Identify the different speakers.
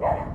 Speaker 1: Yeah.